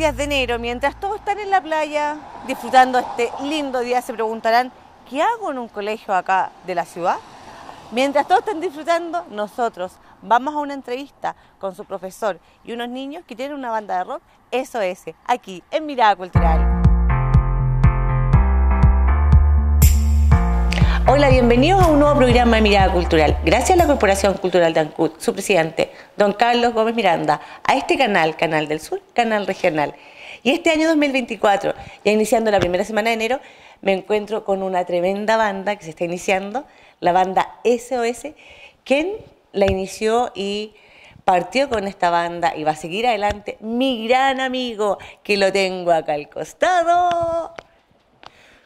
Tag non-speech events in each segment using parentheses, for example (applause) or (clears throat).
días de enero, mientras todos están en la playa disfrutando este lindo día, se preguntarán, ¿qué hago en un colegio acá de la ciudad? Mientras todos están disfrutando, nosotros vamos a una entrevista con su profesor y unos niños que tienen una banda de rock, SOS, aquí en Mirada Cultural. Hola, bienvenidos a un nuevo programa de Mirada Cultural. Gracias a la Corporación Cultural de Ancud, su presidente, don Carlos Gómez Miranda, a este canal, Canal del Sur, Canal Regional. Y este año 2024, ya iniciando la primera semana de enero, me encuentro con una tremenda banda que se está iniciando, la banda SOS, quien la inició y partió con esta banda y va a seguir adelante mi gran amigo, que lo tengo acá al costado.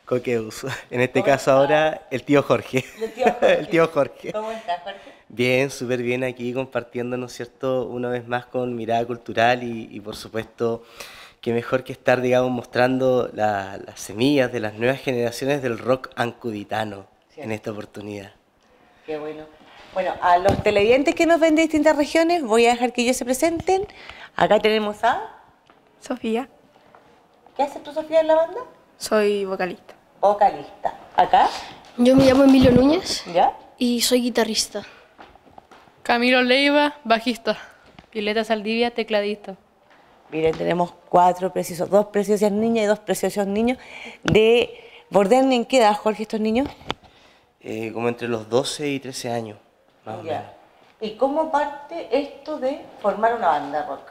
Coqueus. En este caso ahora el tío Jorge. El tío Jorge. (laughs) el tío Jorge. ¿Cómo estás, Jorge? Bien, súper bien aquí compartiendo, ¿no es cierto?, una vez más con Mirada Cultural y, y por supuesto, qué mejor que estar, digamos, mostrando la- las semillas de las nuevas generaciones del rock ancuditano en esta oportunidad. Qué bueno. Bueno, a los televidentes que nos ven de distintas regiones, voy a dejar que ellos se presenten. Acá tenemos a... Sofía, ¿Qué haces tú, Sofía, en la banda? soy vocalista. Vocalista. Acá, Yo me llamo Emilio Núñez ¿ya? y soy guitarrista. Camilo Leiva, bajista. Violeta Saldivia, tecladista. Miren, tenemos cuatro preciosos, dos preciosas niñas y dos preciosos niños de Borden. ¿En qué edad, Jorge, estos niños? Eh, como entre los 12 y 13 años, más o menos. ¿Y cómo parte esto de formar una banda de rock?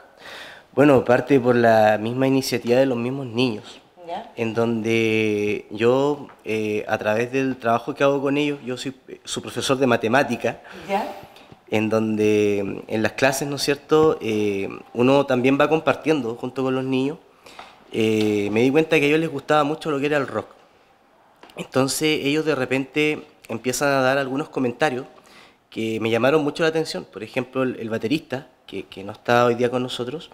Bueno, parte por la misma iniciativa de los mismos niños. ¿Ya? en donde yo, eh, a través del trabajo que hago con ellos, yo soy su profesor de matemática, ¿Ya? En donde en las clases, ¿no es cierto?, Eh, uno también va compartiendo junto con los niños. Eh, me di cuenta que a ellos les gustaba mucho lo que era el rock. Entonces ellos de repente empiezan a dar algunos comentarios que me llamaron mucho la atención. Por ejemplo, el, baterista, que, que no está hoy día con nosotros,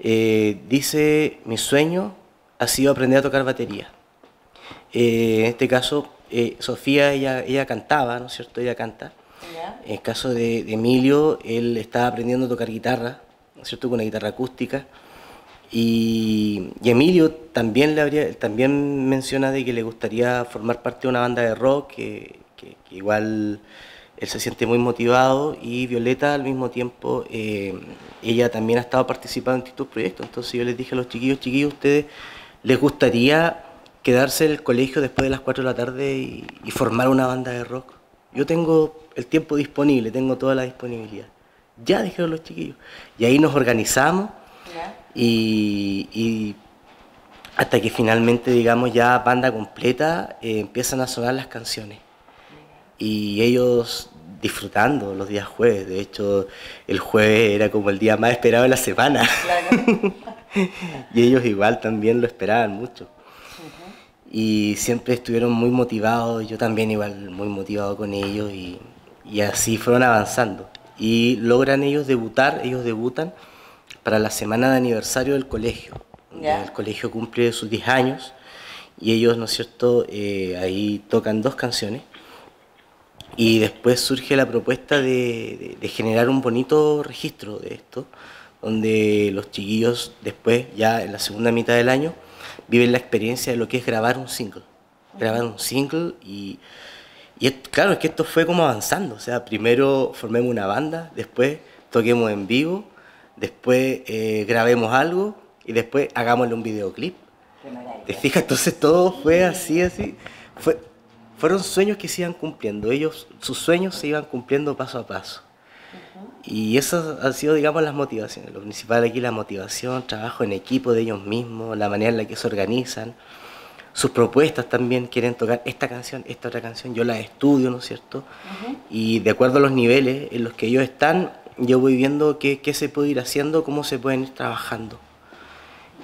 eh, dice, mi sueño ha sido aprender a tocar batería. En este caso, Sofía, ella, ella cantaba, ¿no es cierto? Ella canta. En el caso de, Emilio, él estaba aprendiendo a tocar guitarra, ¿no es cierto? Con una guitarra acústica. Y, Emilio también, le habría, también menciona de que le gustaría formar parte de una banda de rock, que, que- que igual él se siente muy motivado. Y Violeta, al mismo tiempo, eh, ella también ha estado participando en distintos proyectos. Entonces yo les dije a los chiquillos, chiquillos, ¿ustedes les gustaría quedarse en el colegio después de las 4 de la tarde y, y formar una banda de rock? Yo tengo el tiempo disponible, tengo toda la disponibilidad. Ya dijeron los chiquillos. Y ahí nos organizamos y, y hasta que finalmente, digamos, ya banda completa, eh, empiezan a sonar las canciones. Y ellos disfrutando los días jueves. De hecho, el jueves era como el día más esperado de la semana. Claro. (laughs) y ellos igual también lo esperaban mucho. Y siempre estuvieron muy motivados, yo también igual muy motivado con ellos y, y así fueron avanzando. Y logran ellos debutar, ellos debutan para la semana de aniversario del colegio. El colegio cumple sus 10 años y ellos, ¿no es cierto?, Eh, ahí tocan dos canciones. Y después surge la propuesta de, de- de generar un bonito registro de esto, donde los chiquillos después, ya en la segunda mitad del año, viven la experiencia de lo que es grabar un single. Grabar un single y, y es- claro, es que esto fue como avanzando. O sea, primero formemos una banda, después toquemos en vivo, después eh, grabemos algo y después hagámosle un videoclip. Qué maravilla. ¿Te fijas? Entonces todo fue así, así. Fue, fueron sueños que se iban cumpliendo. Ellos, sus sueños se iban cumpliendo paso a paso. Y esas han sido, digamos, las motivaciones. Lo principal aquí la motivación, trabajo en equipo de ellos mismos, la manera en la que se organizan. Sus propuestas también quieren tocar esta canción, esta otra canción. Yo las estudio, ¿no es cierto? Y de acuerdo a los niveles en los que ellos están, yo voy viendo qué, qué se puede ir haciendo, cómo se pueden ir trabajando.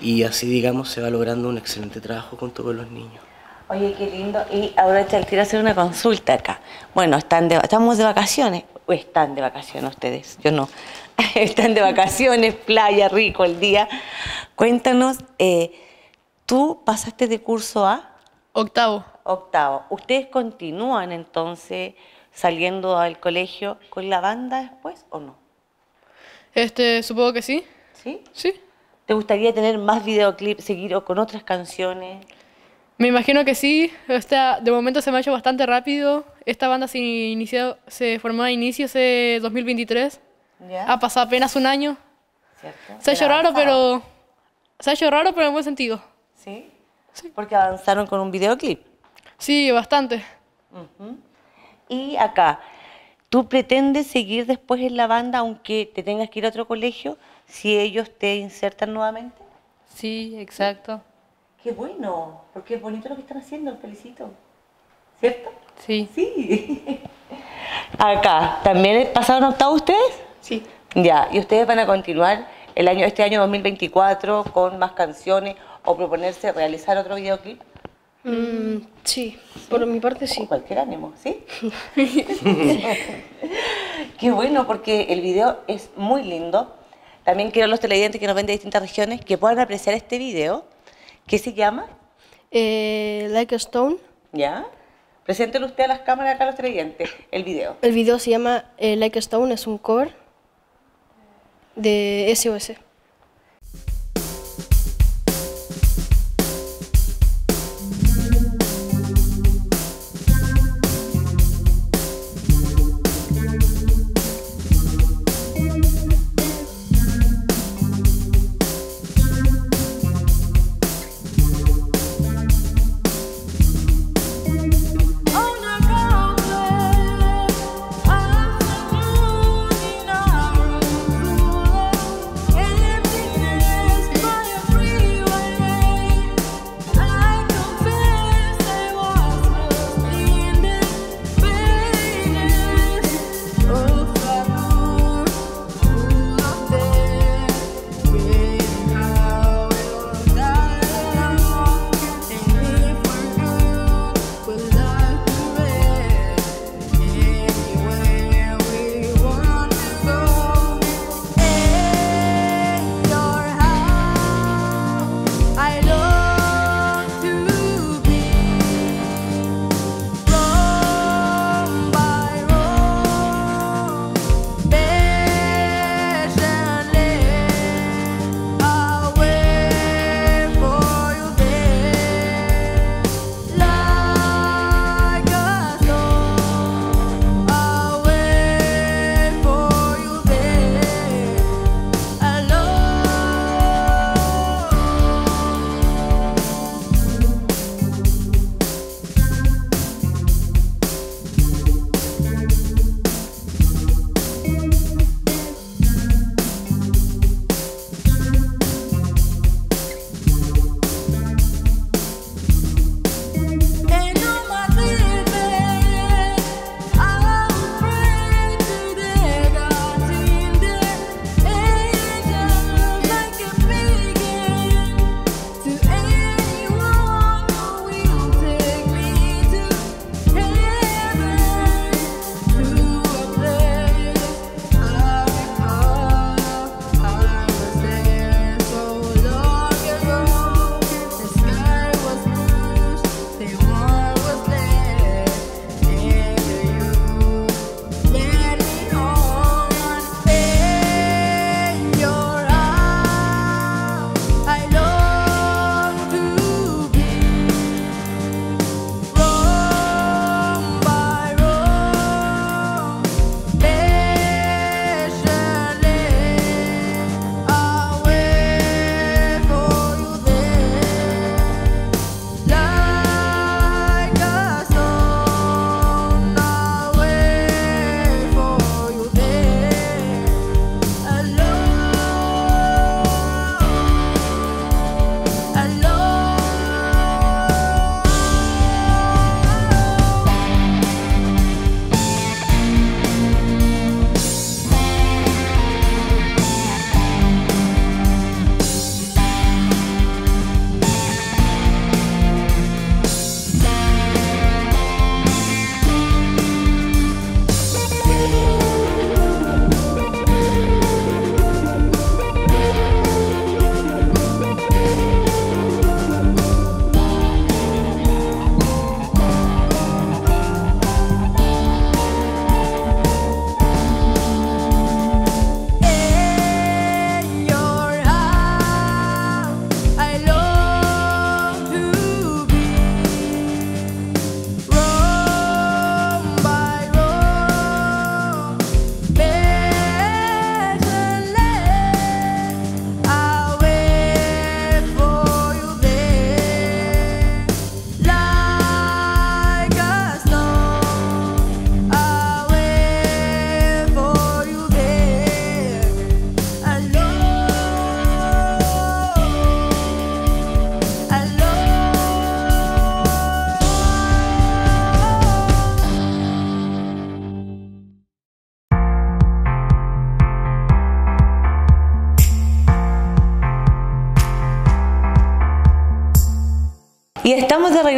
Y así, digamos, se va logrando un excelente trabajo junto con los niños. Oye, qué lindo. Y ahora te quiero hacer una consulta acá. Bueno, están de, estamos de vacaciones. ¿O están de vacaciones ustedes? Yo no. (laughs) están de vacaciones, playa, rico el día. Cuéntanos, eh, tú pasaste de curso a Octavo. octavo. ¿Ustedes continúan entonces saliendo al colegio con la banda después o no? Este, supongo que sí. ¿Sí? Sí. ¿Te gustaría tener más videoclips, seguir o con otras canciones? Me imagino que sí. O sea, de momento se me ha hecho bastante rápido. Esta banda se, inició, se formó a inicios de 2023. ¿Ya? Ha pasado apenas un año. ¿Cierto? Se ha hecho raro, pero... Se ha hecho raro, pero en buen sentido. ¿Sí? Porque avanzaron con un videoclip. Sí, bastante. Y acá, ¿tú pretendes seguir después en la banda aunque te tengas que ir a otro colegio si ellos te insertan nuevamente? Sí, exacto. Qué bueno, porque es bonito lo que están haciendo, los felicito. ¿Cierto? Sí. Sí. Acá, ¿también pasaron octavo ustedes? Sí. Ya, y ustedes van a continuar el año, este año 2024 con más canciones o proponerse realizar otro videoclip. Mm, sí, por mi parte sí. Cualquier ánimo, ¿sí? (laughs) Qué bueno, porque el video es muy lindo. También quiero a los televidentes que nos ven de distintas regiones que puedan apreciar este video. ¿Qué se llama? Eh, like a Stone. ¿Ya? Preséntelo usted a las cámaras acá a los televidentes, el video. El video se llama eh, Like a Stone, es un cover de SOS.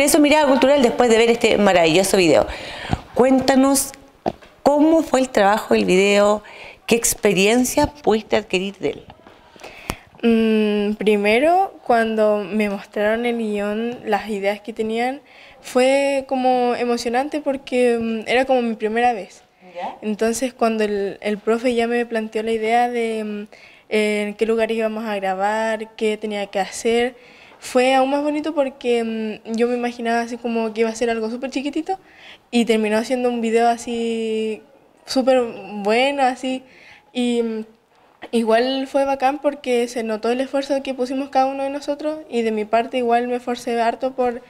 Regreso Mirada Cultural después de ver este maravilloso video. Cuéntanos cómo fue el trabajo del video, qué experiencia pudiste adquirir de él. Mm, primero, cuando me mostraron el guion, las ideas que tenían, fue como emocionante porque mm, era como mi primera vez. Entonces, cuando el, el profe ya me planteó la idea de mm, en qué lugares íbamos a grabar, qué tenía que hacer, fue aún más bonito porque mm, yo me imaginaba así como que iba a ser algo súper chiquitito y terminó siendo un video así súper bueno, así. Y mm, igual fue bacán porque se notó el esfuerzo que pusimos cada uno de nosotros y de mi parte igual me esforcé harto por,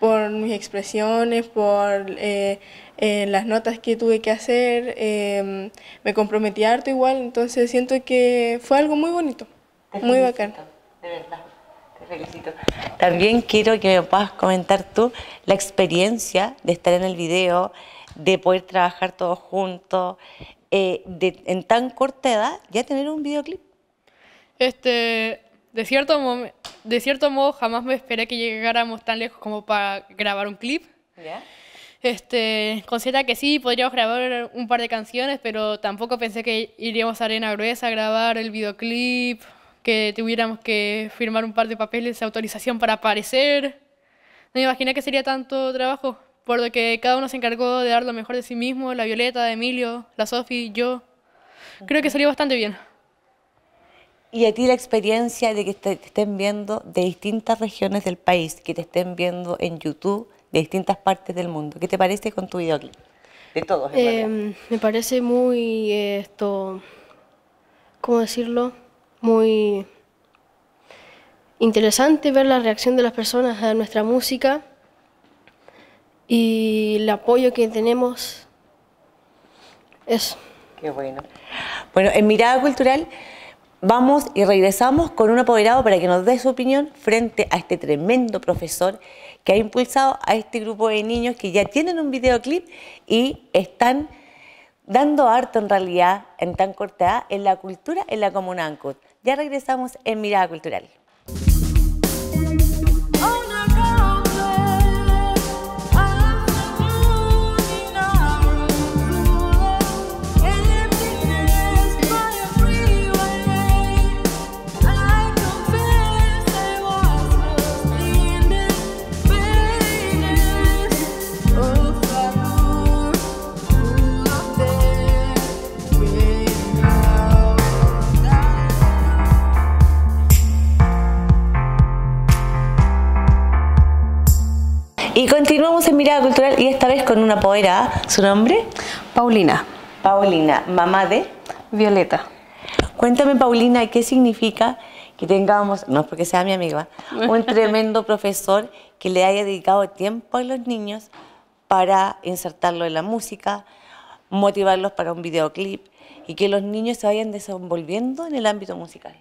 por mis expresiones, por eh, eh, las notas que tuve que hacer, eh, me comprometí harto igual, entonces siento que fue algo muy bonito, Te muy felicito, bacán. De verdad, felicito. También quiero que me puedas comentar tú la experiencia de estar en el video, de poder trabajar todos juntos, eh, de en tan corta edad ya tener un videoclip. Este, de cierto, mom- de cierto modo, jamás me esperé que llegáramos tan lejos como para grabar un clip. Este, considera que sí, podríamos grabar un par de canciones, pero tampoco pensé que iríamos a Arena Gruesa a grabar el videoclip, que tuviéramos que firmar un par de papeles de autorización para aparecer. No me imaginé que sería tanto trabajo, por lo que cada uno se encargó de dar lo mejor de sí mismo, la Violeta, Emilio, la Sofi, yo. Creo que salió bastante bien. Y a ti la experiencia de que te, estén viendo de distintas regiones del país, que te estén viendo en YouTube de distintas partes del mundo. ¿Qué te parece con tu videoclip? De todos, en. Em, me parece muy eh, esto, ¿cómo decirlo? Muy interesante ver la reacción de las personas a nuestra música y el apoyo que tenemos. Eso. Qué bueno. Bueno, en Mirada Cultural vamos y regresamos con un apoderado para que nos dé su opinión frente a este tremendo profesor que ha impulsado a este grupo de niños que ya tienen un videoclip y están dando harto en realidad en tan corta en la cultura en la comuna. Ya regresamos en Mirada Cultural. Y continuamos en Mirada Cultural y esta vez con una apoderada. ¿Su nombre? Paulina, Paulina, mamá de... Violeta. Cuéntame, Paulina, ¿qué significa que tengamos, no es porque sea mi amiga, un (laughs) tremendo profesor que le haya dedicado tiempo a los niños para insertarlo en la música, motivarlos para un videoclip y que los niños se vayan desenvolviendo en el ámbito musical?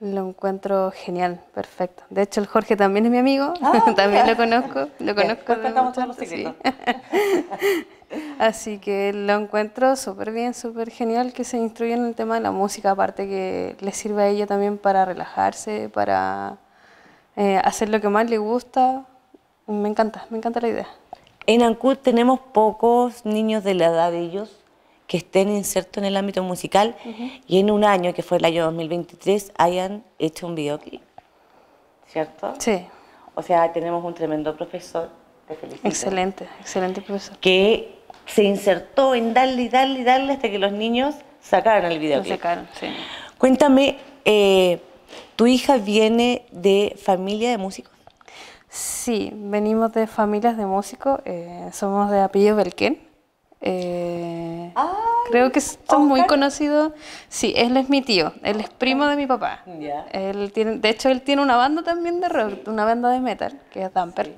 Lo encuentro genial, perfecto. De hecho, el Jorge también es mi amigo, Ah, (laughs) también mira. lo conozco, lo conozco. los sí. secretos. (laughs) Así que lo encuentro súper bien, súper genial que se instruyan en el tema de la música, aparte que les sirve a ella también para relajarse, para eh, hacer lo que más le gusta. Me encanta, me encanta la idea. En Ancud tenemos pocos niños de la edad de ellos que estén insertos en el ámbito musical y en un año, que fue el año 2023, hayan hecho un videoclip. ¿Cierto? Sí, O sea, tenemos un tremendo profesor, te felicito, excelente, excelente profesor. que se insertó en darle y darle y darle hasta que los niños sacaran el Lo videoclip. sacaron, sí. Cuéntame, eh, ¿tu hija viene de familia de músicos? Sí, venimos de familias de músicos, eh, somos de apellido Belquén. Eh, creo que son muy conocidos. Sí, él es mi tío, él es primo de mi papá. Ya. Él tiene, de hecho, él tiene una banda también de rock, una banda de metal, que es Damper.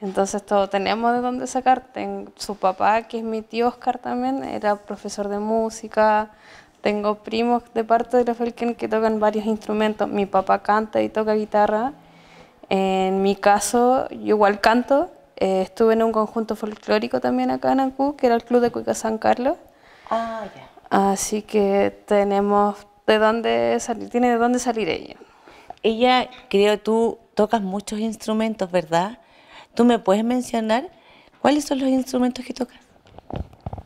Entonces, todo tenemos de dónde sacar. Ten- su papá, que es mi tío Oscar también, era profesor de música. Tengo primos de parte de los Belquén que tocan varios instrumentos. Mi papá canta y toca guitarra. En mi caso, yo igual canto. Eh, estuve en un conjunto folclórico también acá en Ancú, que era el Club de Cuica San Carlos. Ah, ya. Así que tenemos de dónde salir, tiene de dónde salir ella. Ella, creo tú, tocas muchos instrumentos, ¿verdad? ¿Tú me puedes mencionar cuáles son los instrumentos que tocas?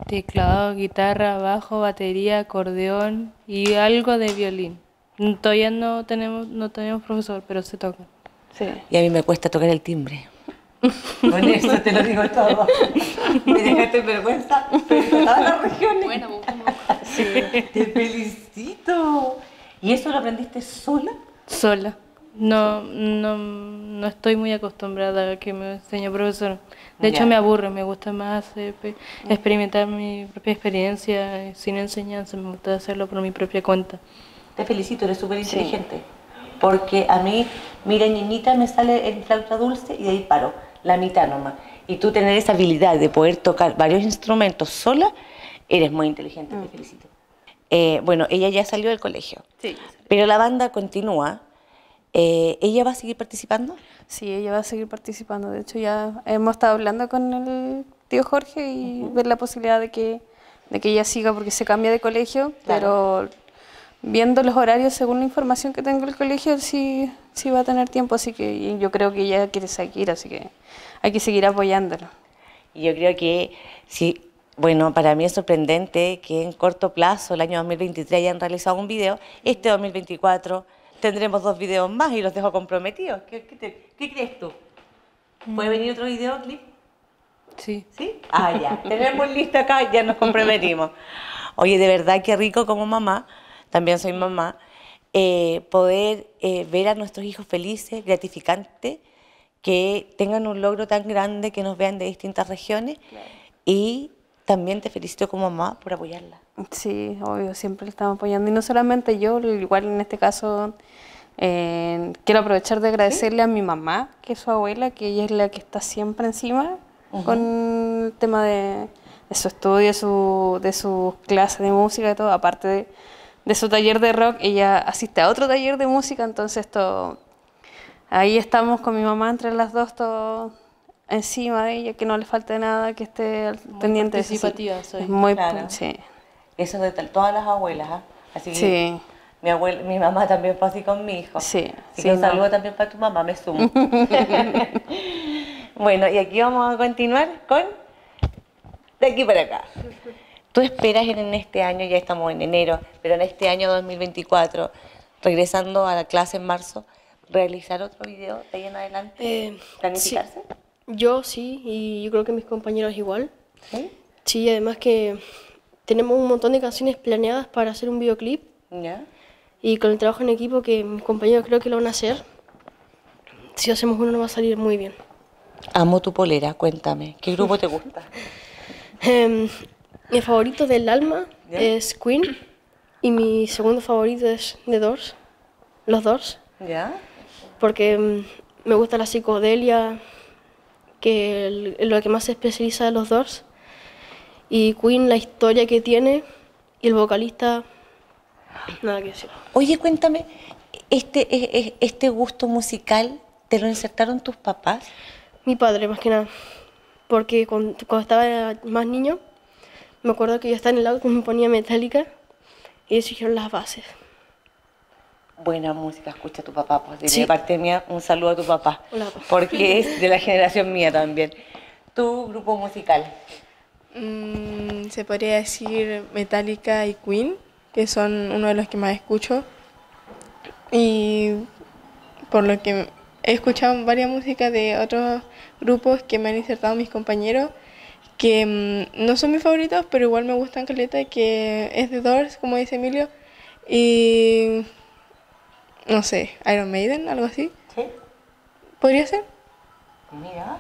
Teclado, guitarra, bajo, batería, acordeón y algo de violín. Todavía no tenemos, no tenemos profesor, pero se toca. Sí. Y a mí me cuesta tocar el timbre. (laughs) Con eso te lo digo todo. (laughs) Me dejaste en vergüenza, pero en todas las regiones. Bueno, (laughs) Sí, te felicito. ¿Y eso lo aprendiste sola? Sola. No, no, no estoy muy acostumbrada a que me enseñe profesor. De hecho, Ya. me aburre, me gusta más eh, pe- experimentar mi propia experiencia eh, sin enseñanza, me gusta hacerlo por mi propia cuenta. Te felicito, eres súper inteligente. Porque a mí, mira, niñita, me sale en flauta dulce y de ahí paro, la mitad nomás. Y tú tener esa habilidad de poder tocar varios instrumentos sola, eres muy inteligente, te felicito. Eh, bueno, ella ya salió del colegio, Sí. pero la banda continúa. Eh, ¿Ella va a seguir participando? Sí, ella va a seguir participando. De hecho, ya hemos estado hablando con el tío Jorge y ver la posibilidad de que, de que ella siga porque se cambia de colegio, pero viendo los horarios según la información que tengo del colegio, sí, sí va a tener tiempo, así que yo creo que ella quiere seguir, así que hay que seguir apoyándolo. Y yo creo que, sí, bueno, para mí es sorprendente que en corto plazo, el año 2023, hayan realizado un video. Este 2024 tendremos dos videos más y los dejo comprometidos. ¿Qué, qué te- qué crees tú? ¿Puede venir otro videoclip? Sí. ¿Sí? Ah, ya. Tenemos listo acá, ya nos comprometimos. Oye, de verdad qué rico como mamá, también soy mamá, eh, poder eh, ver a nuestros hijos felices, gratificante, que tengan un logro tan grande, que nos vean de distintas regiones. Y también te felicito como mamá por apoyarla. Sí, obvio, siempre estamos apoyando. Y no solamente yo, igual en este caso eh, quiero aprovechar de agradecerle a mi mamá, que es su abuela, que ella es la que está siempre encima con el tema de, de su estudio, su, de sus clases de música y todo. Aparte de, de su taller de rock, ella asiste a otro taller de música, entonces esto, ahí estamos con mi mamá entre las dos, todo encima de ella, que no le falte nada, que esté al pendiente de eso, soy. Es muy, Claro. sí. Eso de tal- todas las abuelas, ¿ah? Así que Sí. mi, abuela, mi mamá también fue así con mi hijo. Sí, Así sí, que un no. saludo también para tu mamá, me sumo. (laughs) bueno, y aquí vamos a continuar con de aquí para acá. ¿Tú esperas en, en este año, ya estamos en enero, pero en este año 2024, regresando a la clase en marzo, realizar otro video de ahí en adelante? Eh, ¿Planificarse? Yo sí, y yo creo que mis compañeros igual. ¿Sí? Sí, además que tenemos un montón de canciones planeadas para hacer un videoclip ¿Ya? y con el trabajo en equipo que mis compañeros creo que lo van a hacer, si hacemos uno nos va a salir muy bien. Amo tu polera, cuéntame, ¿qué grupo te gusta? (laughs) Em, mi favorito del alma ¿Ya? es Queen y mi segundo favorito es The Doors, los Doors, ¿Ya? porque em, me gusta la psicodelia, que el- es lo que más se especializa de los Doors, y Queen la historia que tiene y el vocalista, nada que decir. Oye, cuéntame, este, e- e- este gusto musical, ¿te lo insertaron tus papás? Mi padre, más que nada. Porque cuando, cuando estaba más niño, me acuerdo que yo estaba en el auto y me ponía metálica y ellos dijeron las bases. Buena música, escucha a tu papá. Pues, de Sí. mi parte mía, un saludo a tu papá. Hola, papá. Porque es de la generación mía también. Tu grupo musical. Mm, se podría decir Metallica y Queen, que son uno de los que más escucho. Y por lo que he escuchado varias músicas de otros grupos que me han insertado mis compañeros, que mm, no son mis favoritos, pero igual me gustan caleta, que es The Doors, como dice Emilio, y no sé, Iron Maiden, algo así. ¿Sí? ¿Podría ser? Mira.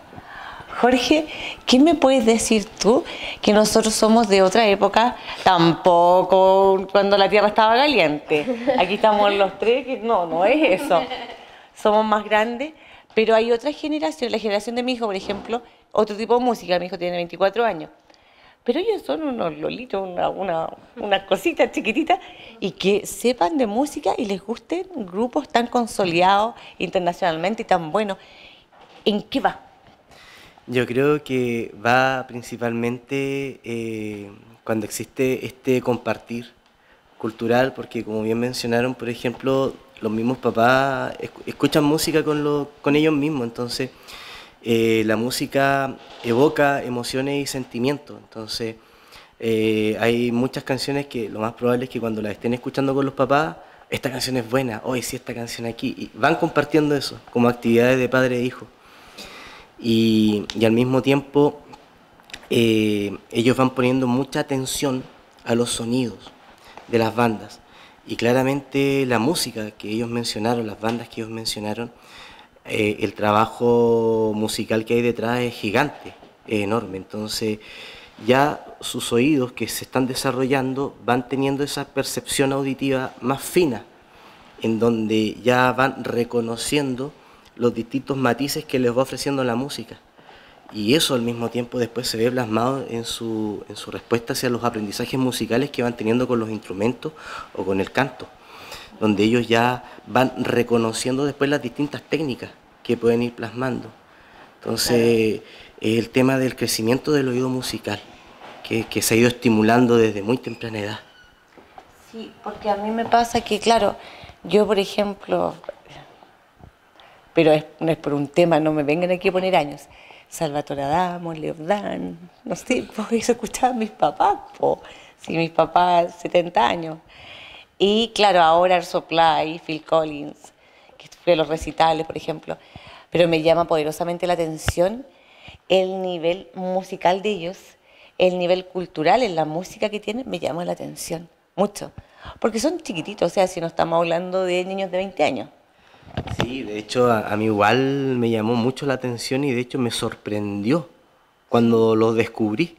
Jorge, ¿qué me puedes decir tú que nosotros somos de otra época? Tampoco cuando la tierra estaba caliente. Aquí estamos los tres, que no, no es eso. Somos más grandes, pero hay otra generación, la generación de mi hijo, por ejemplo, otro tipo de música. Mi hijo tiene 24 años. Pero ellos son unos lolitos, una, una, unas cositas chiquititas, y que sepan de música y les gusten grupos tan consolidados internacionalmente y tan buenos. ¿En qué va? Yo creo que va principalmente eh, cuando existe este compartir cultural, porque como bien mencionaron, por ejemplo, los mismos papás esc- escuchan música con, lo- con ellos mismos, entonces eh, la música evoca emociones y sentimientos. Entonces, eh, hay muchas canciones que lo más probable es que cuando las estén escuchando con los papás, esta canción es buena, hoy sí esta canción aquí, y van compartiendo eso como actividades de padre e hijo. Y, al mismo tiempo, eh, ellos van poniendo mucha atención a los sonidos de las bandas. Y claramente la música que ellos mencionaron, las bandas que ellos mencionaron, eh, el trabajo musical que hay detrás es gigante, es enorme. Entonces ya sus oídos que se están desarrollando van teniendo esa percepción auditiva más fina, en donde ya van reconociendo los distintos matices que les va ofreciendo la música. Y eso al mismo tiempo después se ve plasmado en su, en su respuesta hacia los aprendizajes musicales que van teniendo con los instrumentos o con el canto, donde ellos ya van reconociendo después las distintas técnicas que pueden ir plasmando. Entonces, es el tema del crecimiento del oído musical, que, que se ha ido estimulando desde muy temprana edad. Sí, porque a mí me pasa que, claro, yo, por ejemplo, pero es- no es por un tema, no me vengan aquí a poner años. Salvatore Adamo, Leodán, no sé, (laughs) pues eso escuchaban mis papás, po. Sí, mis papás, 70 años. Y claro, ahora Air Supply, Phil Collins, que fue a los recitales, por ejemplo. Pero me llama poderosamente la atención el nivel musical de ellos, el nivel cultural en la música que tienen, me llama la atención, mucho. Porque son chiquititos, o sea, si no estamos hablando de niños de 20 años. Sí, de hecho a, mí igual me llamó mucho la atención y de hecho me sorprendió cuando lo descubrí.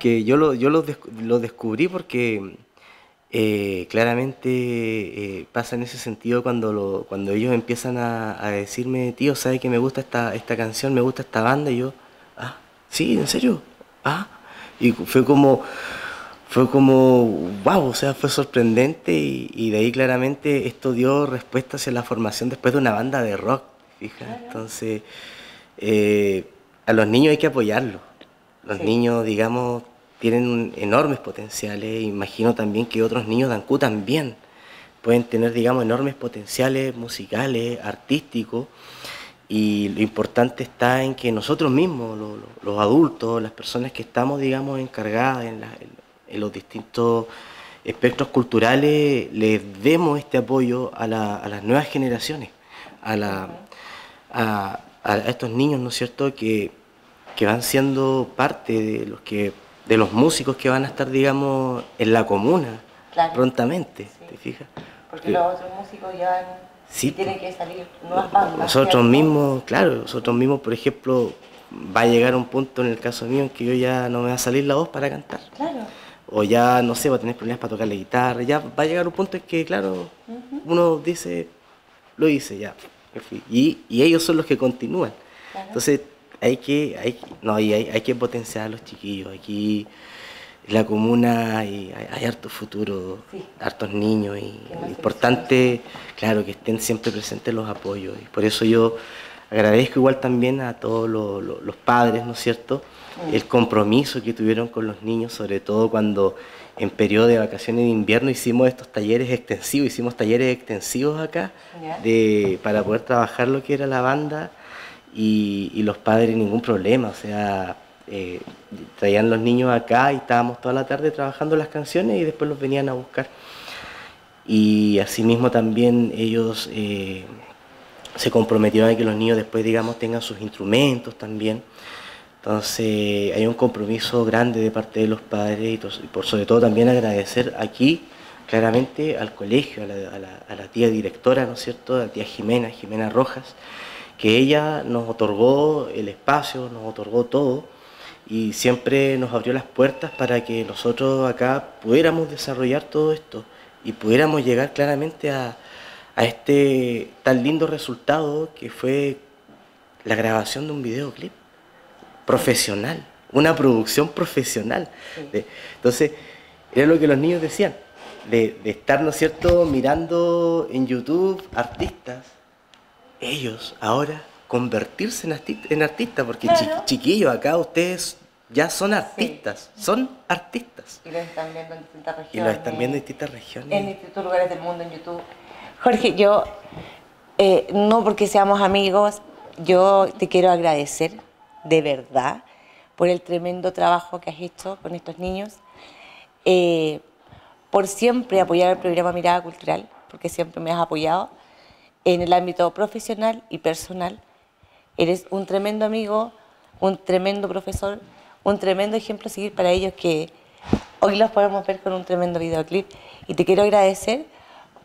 Que yo lo, yo lo, desc- lo descubrí porque eh, claramente eh, pasa en ese sentido cuando, lo, cuando ellos empiezan a, a decirme, tío, ¿sabe que me gusta esta, esta canción, me gusta esta banda? Y yo, ah, sí, ¿en serio? Ah, y fue como, fue como, wow, o sea, fue sorprendente y, y de ahí claramente esto dio respuesta hacia la formación después de una banda de rock, fija. Entonces, eh, a los niños hay que apoyarlos. Los niños, digamos, tienen enormes potenciales. Imagino también que otros niños de Ancú también pueden tener, digamos, enormes potenciales musicales, artísticos. Y lo importante está en que nosotros mismos, lo- lo- los adultos, las personas que estamos, digamos, encargadas en, los distintos espectros culturales, les demos este apoyo a, la- a las nuevas generaciones, a, a estos niños, ¿no es cierto?, que, que van siendo parte de los, que, de los músicos que van a estar, digamos, en la comuna Claro. prontamente, ¿te fijas? Porque los otros músicos ya Sí, tienen que salir nuevas bandas. Nosotros mismos, claro, nosotros mismos, por ejemplo, va a llegar un punto en el caso mío en que yo ya no me va a salir la voz para cantar. Claro. O ya, no sé, va a tener problemas para tocar la guitarra. Ya va a llegar un punto en que, claro, uno dice, lo hice ya. y ellos son los que continúan. Entonces, hay que, hay, no, y hay, hay que potenciar a los chiquillos. Aquí la comuna hay, hay, harto futuro, hartos niños y lo importante, claro, que estén siempre presentes los apoyos. Y por eso yo agradezco igual también a todos los, los- los padres, ¿no es cierto? El compromiso que tuvieron con los niños, sobre todo cuando en periodo de vacaciones de invierno hicimos estos talleres extensivos, hicimos talleres extensivos acá de, para poder trabajar lo que era la banda y, los padres ningún problema, o sea, eh, traían los niños acá y estábamos toda la tarde trabajando las canciones y después los venían a buscar. Y asimismo también ellos eh, se comprometieron a que los niños después, digamos, tengan sus instrumentos también. Entonces hay un compromiso grande de parte de los padres y, por sobre todo también agradecer aquí claramente al colegio, a la- a la tía directora, ¿no es cierto?, a la tía Jimena, Jimena Rojas, que ella nos otorgó el espacio, nos otorgó todo y siempre nos abrió las puertas para que nosotros acá pudiéramos desarrollar todo esto y pudiéramos llegar claramente a, a este tan lindo resultado que fue la grabación de un videoclip profesional, una producción profesional. De- entonces, era lo que los niños decían, de, de estar, ¿no es cierto?, mirando en YouTube artistas, ellos ahora convertirse en, arti- en artistas, porque chi- chiquillos, acá ustedes ya son artistas, son artistas. Y los están viendo en distintas regiones. Y los están viendo en distintas regiones. En distintos lugares del mundo en YouTube. Jorge, yo, eh, no porque seamos amigos, yo te quiero agradecer de verdad por el tremendo trabajo que has hecho con estos niños, eh, por siempre apoyar el programa Mirada Cultural, porque siempre me has apoyado en el ámbito profesional y personal. Eres un tremendo amigo, un tremendo profesor, un tremendo ejemplo a seguir para ellos que hoy los podemos ver con un tremendo videoclip. Y te quiero agradecer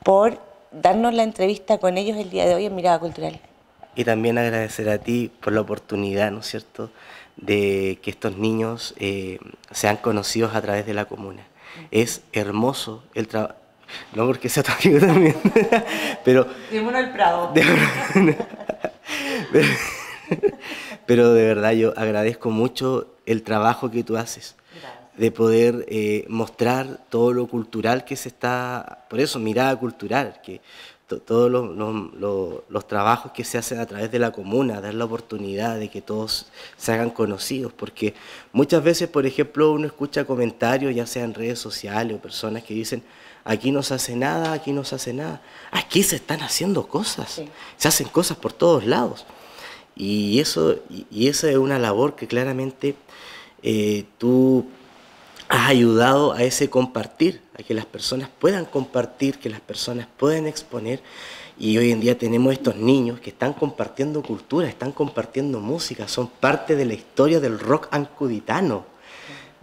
por darnos la entrevista con ellos el día de hoy en Mirada Cultural. Y también agradecer a ti por la oportunidad, ¿no es cierto?, de que estos niños eh, sean conocidos a través de la comuna. Es hermoso el trabajo, no porque sea tu amigo también, (laughs) pero el Prado. pero, pero de verdad yo agradezco mucho el trabajo que tú haces de poder eh, mostrar todo lo cultural que se está, por eso mirada cultural, que to- todos los- los- los trabajos que se hacen a través de la comuna, dar la oportunidad de que todos se hagan conocidos, porque muchas veces, por ejemplo, uno escucha comentarios, ya sea en redes sociales o personas que dicen, aquí no se hace nada, aquí no se hace nada, aquí se están haciendo cosas, se hacen cosas por todos lados. Y eso, y, y esa es una labor que claramente eh, tú has ayudado a ese compartir, a que las personas puedan compartir, que las personas puedan exponer. Y hoy en día tenemos estos niños que están compartiendo cultura, están compartiendo música, son parte de la historia del rock ancuditano.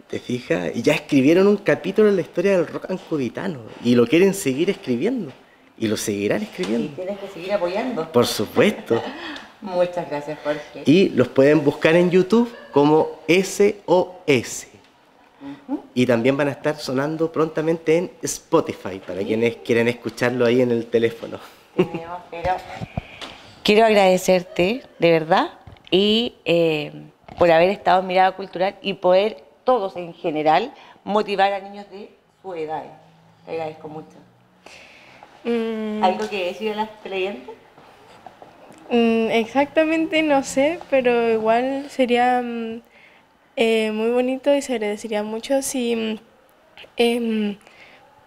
¿Te fijas? Y ya escribieron un capítulo en la historia del rock ancuditano y lo quieren seguir escribiendo y lo seguirán Y escribiendo. tienes que seguir apoyando. Por supuesto. (laughs) Muchas gracias, Jorge. Y los pueden buscar en YouTube como SOS. Y también van a estar sonando prontamente en Spotify para quienes quieran escucharlo ahí en el teléfono. Pero (laughs) quiero agradecerte, de verdad, y eh, por haber estado en Mirada Cultural y poder todos en general motivar a niños de su edad. Te agradezco mucho. Mm, ¿Algo que decir a las televidentes? mm, exactamente no sé, pero igual sería mm, eh, muy bonito y se agradecería mucho si em,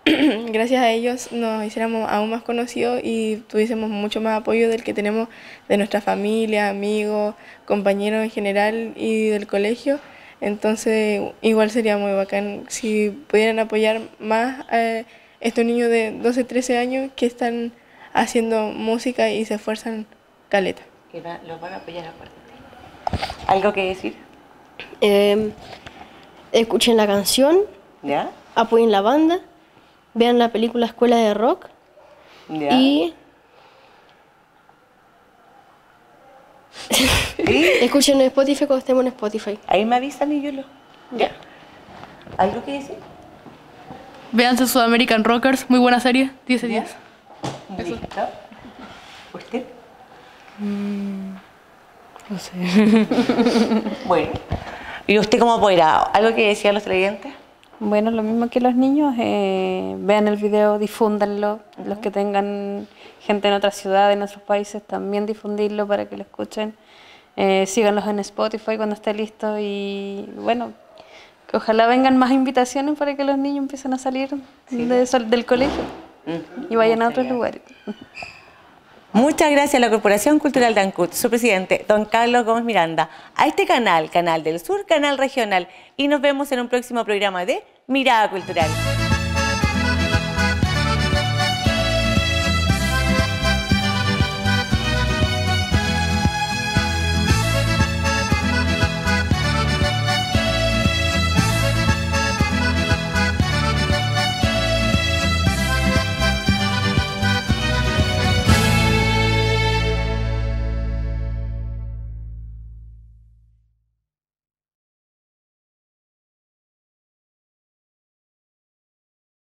(clears throat) gracias a ellos nos hiciéramos aún más conocidos y tuviésemos mucho más apoyo del que tenemos de nuestra familia, amigos, compañeros en general y del colegio. Entonces igual sería muy bacán si pudieran apoyar más a estos niños de 12, 13 años que están haciendo música y se esfuerzan caleta. Que va- los van a apoyar aparte. ¿Algo que decir? Eh, escuchen la canción, ¿Ya? apoyen la banda, vean la película Escuela de Rock ¿Ya? y (laughs) escuchen en Spotify cuando estemos en Spotify. Ahí me avisan y yo lo... ¿Ya? ¿Algo que decir? Véanse Sudamerican Rockers, muy buena serie, 10 de 10. Listo. ¿Usted? No sé. (laughs) Bueno. ¿Y usted cómo apoderado? ¿Algo que decían los televidentes? Bueno, lo mismo que los niños, eh, vean el video, difúndanlo. Los que tengan gente en otras ciudades, en otros países, también difundirlo para que lo escuchen. Eh, síganlos en Spotify cuando esté listo y bueno, que ojalá vengan más invitaciones para que los niños empiecen a salir de del colegio y vayan a otros lugares. Muchas gracias a la Corporación Cultural de Ancud, su presidente, don Carlos Gómez Miranda, a este canal, Canal del Sur, Canal Regional, y nos vemos en un próximo programa de Mirada Cultural.